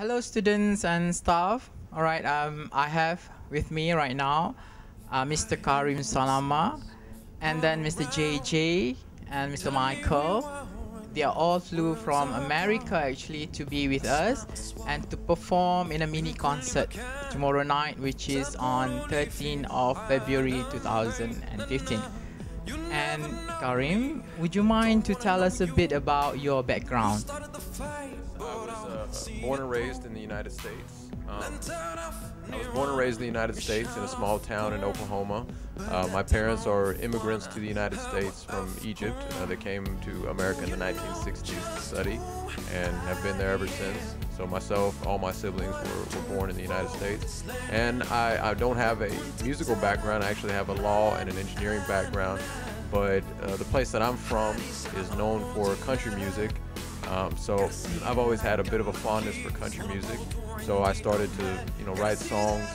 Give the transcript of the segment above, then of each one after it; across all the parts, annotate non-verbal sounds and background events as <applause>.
Hello, students and staff. All right, um, I have with me right now uh, Mr. Kareem Salama, and then Mr. JJ and Mr. Michael. They are all flew from America actually to be with us and to perform in a mini concert tomorrow night, which is on 13th of February 2015. And Kareem, would you mind to tell us a bit about your background? Born and raised in the United States. Um, I was born and raised in the United States in a small town in Oklahoma. Uh, my parents are immigrants to the United States from Egypt. Uh, they came to America in the 1960s to study and have been there ever since. So myself, all my siblings were, were born in the United States. And I, I, don't have a musical background. I actually have a law and an engineering background. But uh, the place that I'm from is known for country music. Um, so I've always had a bit of a fondness for country music. So I started to, you know, write songs,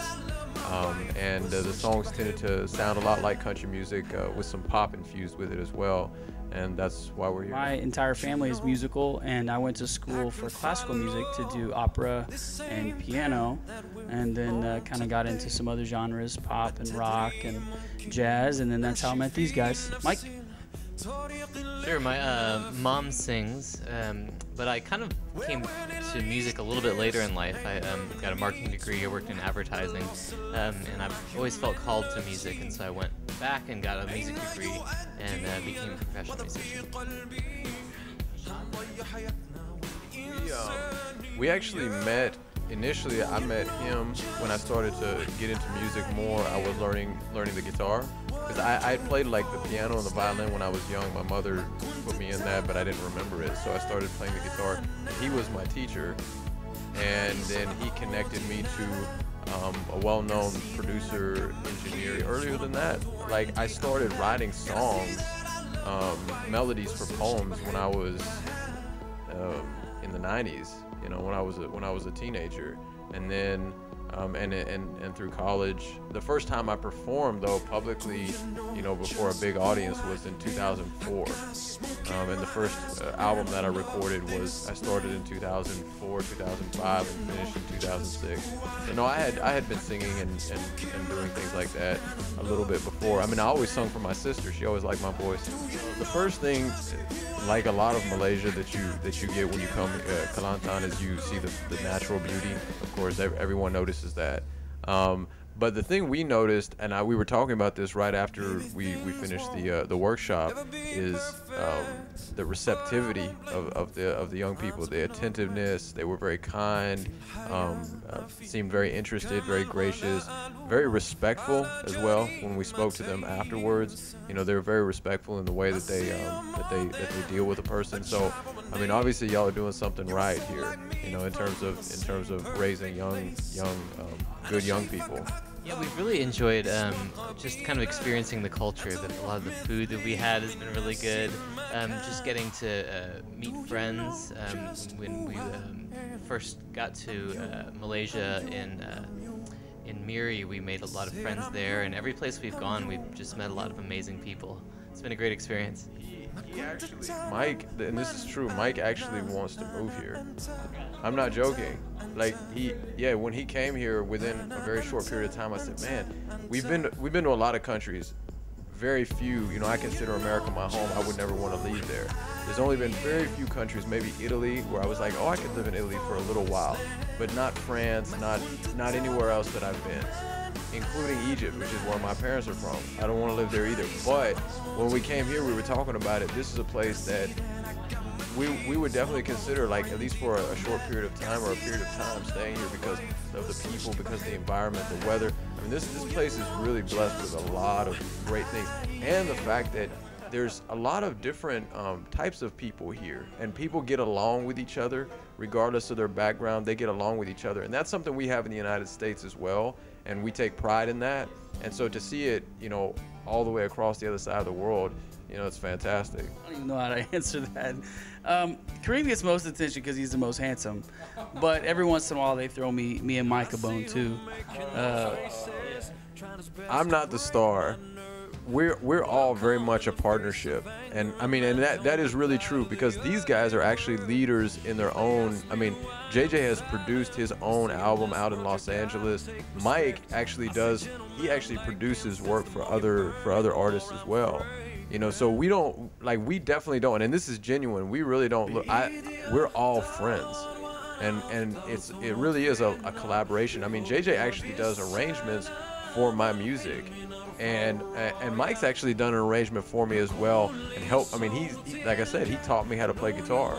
um, and uh, the songs tended to sound a lot like country music uh, with some pop infused with it as well. And that's why we're here. My entire family is musical, and I went to school for classical music to do opera and piano, and then uh, kind of got into some other genres, pop and rock and jazz, and then that's how I met these guys. Mike? Sure, my uh, mom sings, um, but I kind of came to music a little bit later in life. I um, got a marketing degree, I worked in advertising, um, and I've always felt called to music, and so I went back and got a music degree and uh, became a professional musician. We, um, we actually met initially I met him when I started to get into music more. I was learning learning the guitar because I, I played like the piano and the violin when I was young. My mother put me in that, but I didn't remember it, so I started playing the guitar. He was my teacher, and then he connected me to um, a well-known producer engineer. Earlier than that, like I started writing songs, um, melodies for poems when I was uh, in the 90s you know, when I was a, when I was a teenager, and then um, and, and and through college. The first time I performed though publicly, you know, before a big audience was in 2004, um, and the first uh, album that I recorded was I started in 2004, 2005, and finished in 2006. So no, I had I had been singing and, and, and doing things like that a little bit before. I mean, I always sung for my sister. She always liked my voice. The first thing like a lot of Malaysia that you that you get when you come uh, Kelantan is you see the, the natural beauty. Of course, everyone notices that. Um, but the thing we noticed, and I, we were talking about this right after we, we finished the uh, the workshop, is um, the receptivity of, of the of the young people, the attentiveness. They were very kind, um, uh, seemed very interested, very gracious, very respectful as well. When we spoke to them afterwards, you know, they were very respectful in the way that they um, that they that they deal with a person. So, I mean, obviously, y'all are doing something right here, you know, in terms of in terms of raising young young um, good young people. Yeah, we've really enjoyed um, just kind of experiencing the culture. That a lot of the food that we had has been really good. Um, just getting to uh, meet friends. Um, when we um, first got to uh, Malaysia in uh, in Miri, we made a lot of friends there, and every place we've gone, we've just met a lot of amazing people. It's been a great experience. Actually, Mike, and this is true. Mike actually wants to move here. I'm not joking. Like he, yeah, when he came here within a very short period of time, I said, man, we've been we've been to a lot of countries. Very few, you know, I consider America my home. I would never want to leave there. There's only been very few countries, maybe Italy, where I was like, oh, I could live in Italy for a little while, but not France, not not anywhere else that I've been including Egypt, which is where my parents are from. I don't want to live there either. But when we came here, we were talking about it. This is a place that we, we would definitely consider, like, at least for a, a short period of time or a period of time, staying here because of the people, because the environment, the weather. I mean, this, this place is really blessed with a lot of great things. And the fact that there's a lot of different um, types of people here, and people get along with each other regardless of their background. They get along with each other, and that's something we have in the United States as well and we take pride in that. And so to see it, you know, all the way across the other side of the world, you know, it's fantastic. I don't even know how to <laughs> answer that. Um, Kareem gets most attention because he's the most handsome, but every once in a while they throw me, me and Mike a bone too. Uh, I'm not the star. We're we're all very much a partnership, and I mean, and that that is really true because these guys are actually leaders in their own. I mean, JJ has produced his own album out in Los Angeles. Mike actually does. He actually produces work for other for other artists as well. You know, so we don't like we definitely don't, and this is genuine. We really don't look. I we're all friends and and it's it really is a, a, collaboration. I mean, JJ actually does arrangements for my music, and and Mike's actually done an arrangement for me as well and help. I mean, he's he, like I said, he taught me how to play guitar.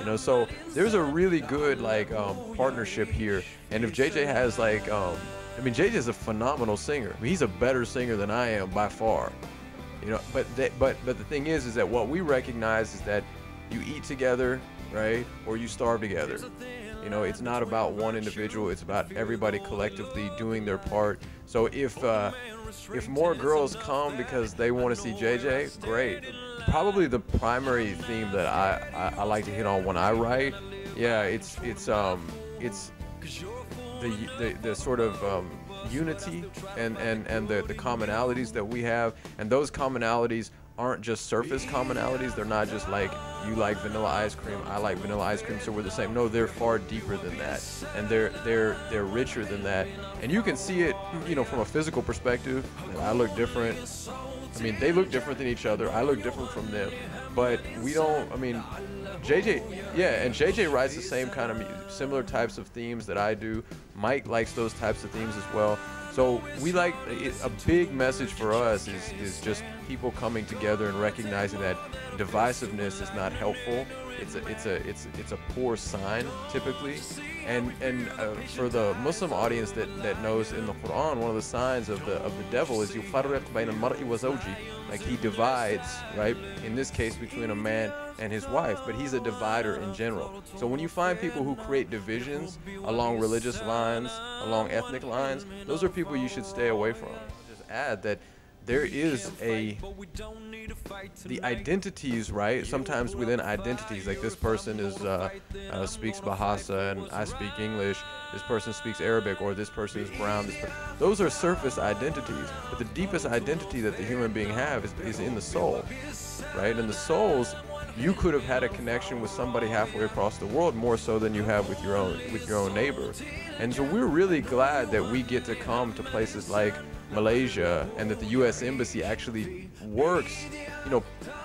You know, so there's a really good like um, partnership here. And if JJ has like, um, I mean, JJ is a phenomenal singer. I mean, he's a better singer than I am by far. You know, but they, but but the thing is, is that what we recognize is that you eat together, right, or you starve together. You know, it's not about one individual. It's about everybody collectively doing their part. So if uh, if more girls come because they want to see JJ, great. Probably the primary theme that I, I, I like to hit on when I write, yeah, it's it's um it's the the, the sort of um, unity and, and, and the, the commonalities that we have, and those commonalities aren't just surface commonalities. They're not just like you like vanilla ice cream, I like vanilla ice cream, so we're the same. No, they're far deeper than that, and they're they're they're richer than that. And you can see it, you know, from a physical perspective. I look different. I mean, they look different than each other. I look different from them, but we don't. I mean, JJ, yeah, and JJ writes the same kind of music, similar types of themes that I do. Mike likes those types of themes as well. So we like a big message for us is, is just people coming together and recognizing that divisiveness is not helpful. It's a it's a it's it's a poor sign typically, and and uh, for the Muslim audience that, that knows in the Quran, one of the signs of the of the devil is yufarriq bayna al-mar'i wa zawji, like he divides, right? In this case, between a man and his wife, but he's a divider in general. So when you find people who create divisions along religious lines, along ethnic lines, those are people you should stay away from. Just add that there is a the identities right. Sometimes within identities like this person is uh, uh, speaks bahasa and i speak english. This person speaks arabic or this person is brown. Per those are surface identities. But the deepest identity that the human being have is, is in the soul right? And the souls you could have had a connection with somebody halfway across the world more so than you have with your own with your own neighbor. And so we're really glad that we get to come to places like Malaysia and that the U.S. Embassy actually works, you know,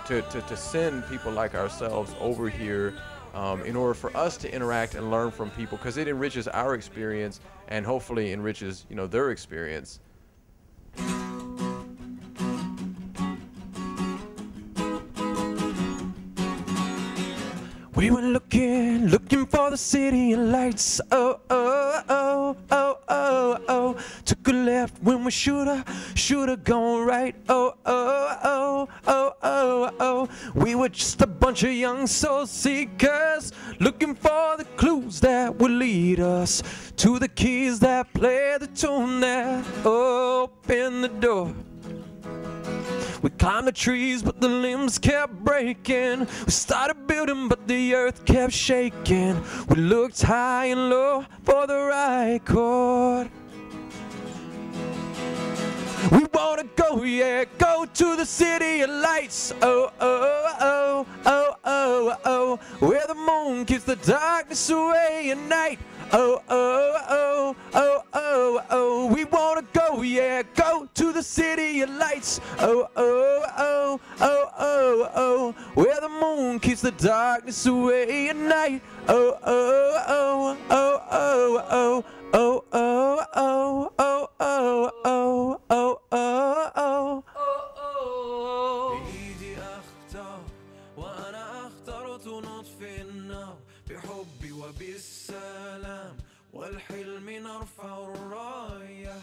to, to, to send people like ourselves over here um, in order for us to interact and learn from people because it enriches our experience and hopefully enriches, you know, their experience. We were looking, looking for the city lights. Oh, oh, oh, oh, oh, oh. When we shoulda, shoulda gone right. Oh, oh, oh, oh, oh, oh. We were just a bunch of young soul seekers, looking for the clues that would lead us to the keys that play the tune that open the door. We climbed the trees, but the limbs kept breaking. We started building, but the earth kept shaking. We looked high and low for the right chord. Yeah, go to the city of lights. Oh, oh, oh, oh, oh, oh, where the moon keeps the darkness away at night. Oh, oh, oh, oh, oh, oh, we wanna go, yeah, go to the city of lights. Oh, oh, oh, oh, oh, oh, where the moon keeps the darkness away at night. Oh, oh, oh, oh, oh, oh, oh, oh, oh, oh, oh, oh, oh, السلام والحلم نرفع الراية.